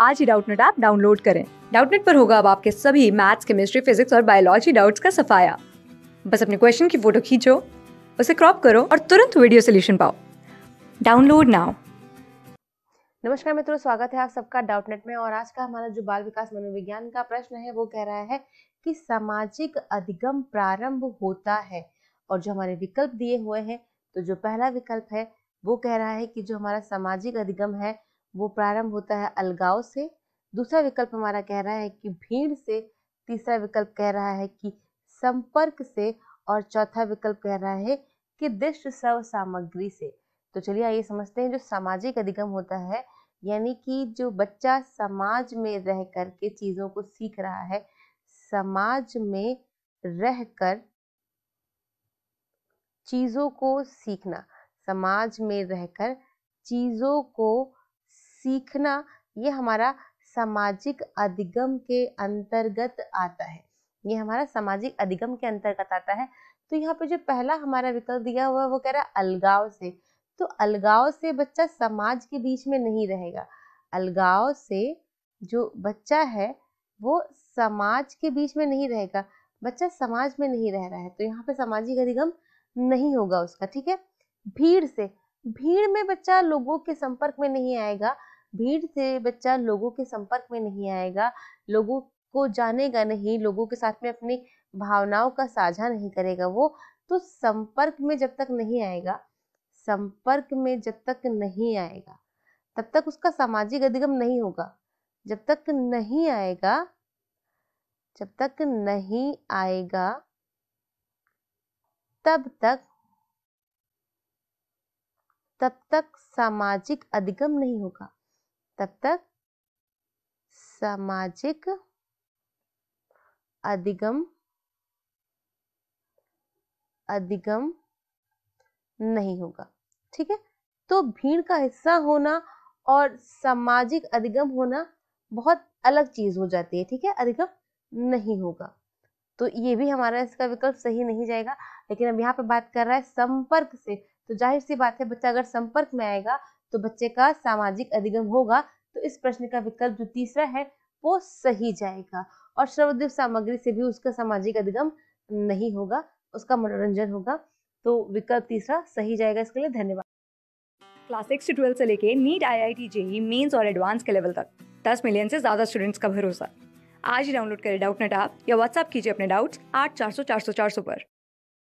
आज ही Doubtnut app download करें। डाउटनेट पर होगा अब आपके सभी मैथ्स, केमिस्ट्री, फिजिक्स और बायोलॉजी डाउट्स का सफाया। बस अपने क्वेश्चन की फ़ोटो खींचो, उसे क्रॉप करो और तुरंत वीडियो सोल्यूशन पाओ। Download now. नमस्कार मित्रों, स्वागत है आप सबका डाउटनेट में और आज का हमारा जो बाल विकास मनोविज्ञान का प्रश्न है, वो कह रहा है कि सामाजिक अधिगम प्रारंभ होता है और जो हमारे विकल्प दिए हुए हैं तो जो पहला विकल्प है, वो कह रहा है कि जो हमारा सामाजिक अधिगम है वो प्रारंभ होता है अलगाव से। दूसरा विकल्प हमारा कह रहा है कि भीड़ से, तीसरा विकल्प कह रहा है कि संपर्क से और चौथा विकल्प कह रहा है कि दृष्ट स्व सामग्री से। तो चलिए आइए समझते हैं जो सामाजिक अधिगम होता है, यानी कि जो बच्चा समाज में रह कर के चीज़ों को सीख रहा है, समाज में रह कर चीज़ों को सीखना, समाज में रहकर चीज़ों को सीखना ये हमारा सामाजिक अधिगम के अंतर्गत आता है। ये हमारा सामाजिक अधिगम के अंतर्गत आता है। तो यहाँ पे जो पहला हमारा विकल्प दिया हुआ है, वो कह रहा है अलगाव से। तो अलगाव से बच्चा समाज के बीच में नहीं रहेगा। अलगाव से जो बच्चा है, वो समाज के बीच में नहीं रहेगा। बच्चा समाज में नहीं रह रहा है तो यहाँ पे सामाजिक अधिगम नहीं होगा उसका, ठीक है? भीड़ से, भीड़ में बच्चा लोगों के संपर्क में नहीं आएगा। भीड़ से बच्चा लोगों के संपर्क में नहीं आएगा, लोगों को जानेगा नहीं, लोगों के साथ में अपनी भावनाओं का साझा नहीं करेगा वो तो संपर्क में जब तक नहीं आएगा, संपर्क में जब तक नहीं आएगा, तब तक उसका सामाजिक अधिगम नहीं होगा। जब तक नहीं आएगा, जब तक नहीं आएगा, तब तक तब तक सामाजिक अधिगम नहीं होगा। तब तक सामाजिक अधिगम अधिगम नहीं होगा, ठीक है? तो भीड़ का हिस्सा होना और सामाजिक अधिगम होना बहुत अलग चीज़ हो जाती है, ठीक है? अधिगम नहीं होगा। तो ये भी हमारा इसका विकल्प सही नहीं जाएगा, लेकिन अब यहाँ पे बात कर रहा है संपर्क से। तो ज़ाहिर सी बात है, बच्चा अगर संपर्क में आएगा तो बच्चे का सामाजिक अधिगम होगा तो इस प्रश्न का विकल्प जो तीसरा है, वो सही जाएगा। और श्रवदिव सामग्री से भी उसका सामाजिक अधिगम नहीं होगा, उसका मनोरंजन होगा तो विकल्प तीसरा सही जाएगा। इसके लिए धन्यवाद। क्लास सिक्स से ट्वेल्थ से लेके NEET I I T JEE mains और एडवांस के लेवल तक। दस मिलियन से ज़्यादा स्टूडेंट्स का भरोसा। आज ही डाउनलोड करें डाउट नेट आप या व्हाट्सअप कीजिए अपने डाउट्स आठ चार सौ चार सौ चार सौ पर।